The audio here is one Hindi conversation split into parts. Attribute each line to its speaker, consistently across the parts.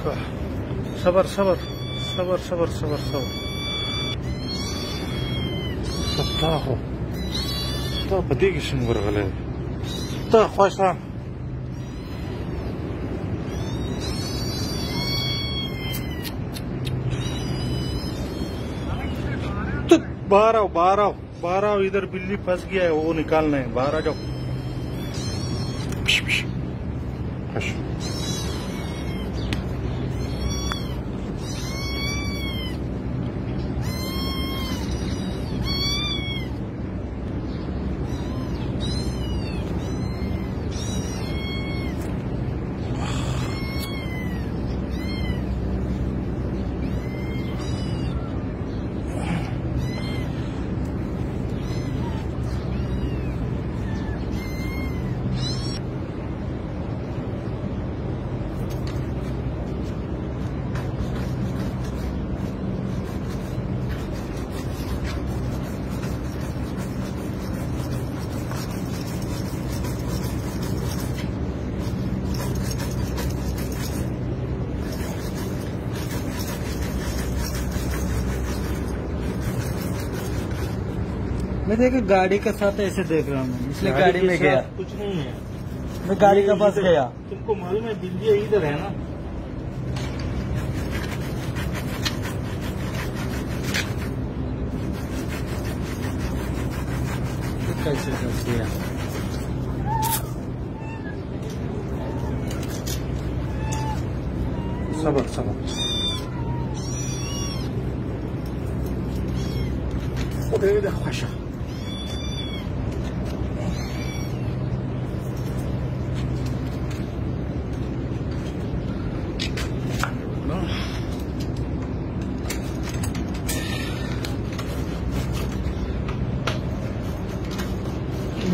Speaker 1: देखो सबर सबर सबर सबर सबर सबर। बदी किस्म बरगले ता ख्वासा तो बाहर आओ बाहर आओ बाहर आओ इधर बिल्ली फंस गया है, वो निकालना है। बाहर आ जाओ।
Speaker 2: मैं देखा गाड़ी के साथ ऐसे देख रहा हूँ। इसलिए गाड़ी में गया।
Speaker 1: कुछ नहीं है।
Speaker 2: मैं गाड़ी के पास गया।
Speaker 1: तुमको मालूम है बिल्ली इधर है ना?
Speaker 2: कैसे
Speaker 1: दे ख्वाशा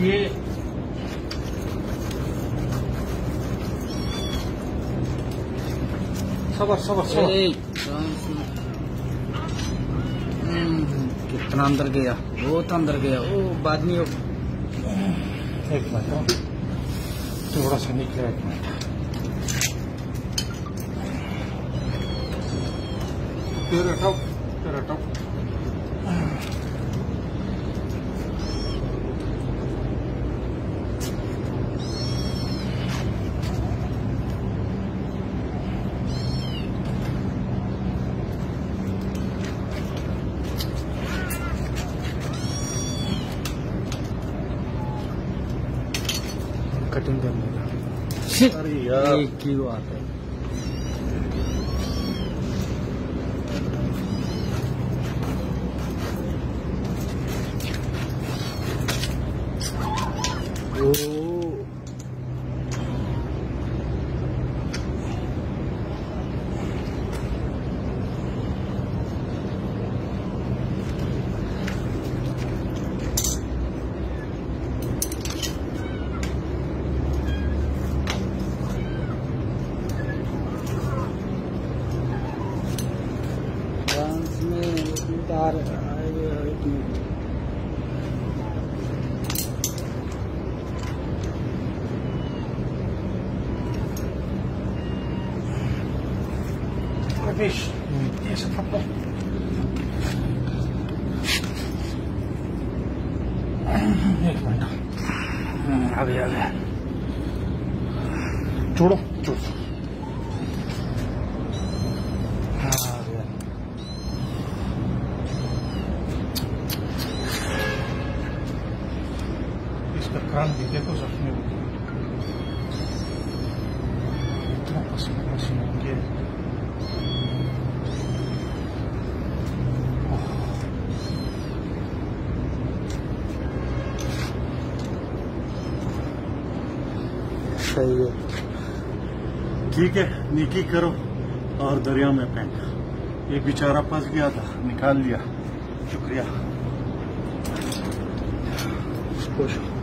Speaker 1: ये सबर सबर सबर।
Speaker 2: कितना अंदर गया? बहुत अंदर गया। ओ बाद में
Speaker 1: एक मिनट हाँ। थोड़ा सा निकला एक मिनट। तेरा टॉप कटिंग करने का अरे यार।
Speaker 2: एक की बात है में एक मिनट।
Speaker 1: Fish. Yes, a एक मिनट। आ आ गया छोड़ो छोड़ो इतना पसीना पसीना हो
Speaker 2: सही है।
Speaker 1: ठीक है निकी करो और दरिया में फेंक ये बेचारा फंस गया था निकाल लिया। शुक्रिया। खुश